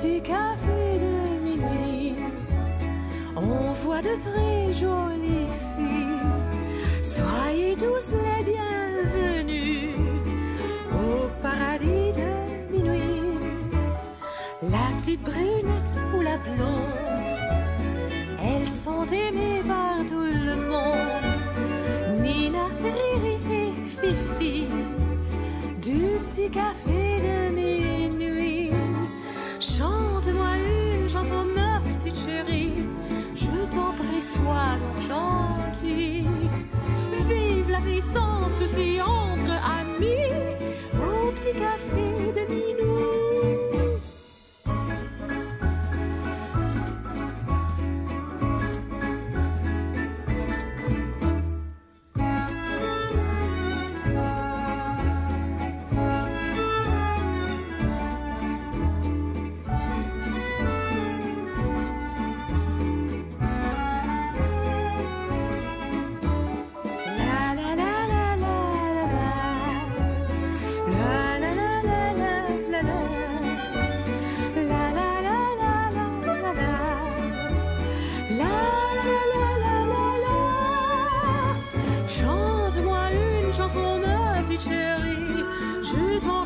petit café de minuit, on voit de très jolies filles. Soyez tous les bienvenus au paradis de minuit. La petite brunette ou la blonde, elles sont aimées par tout le monde. Nina, Riri et Fifi, du petit café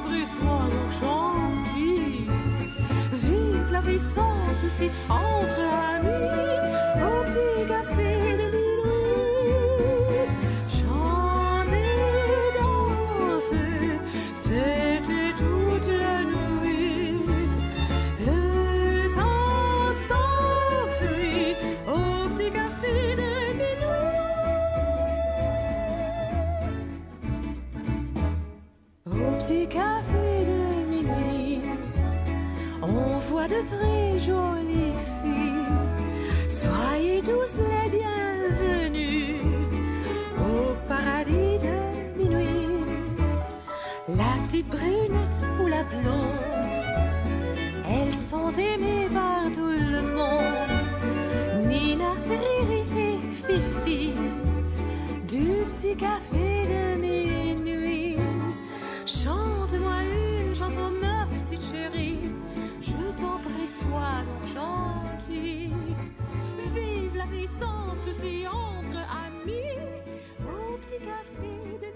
Prie sois donc gentille. Vive la vie sans entre amis. Au petit café de Chantez, dansez, fêtez petit café de minuit on voit de très jolies filles. Soyez tous les bienvenus au paradis de minuit. La petite brunette ou la blonde, elles sont aimées par tout le monde. Nina, Riri et Fifi, du petit café Vive la vie sans souci entre amis au petit café.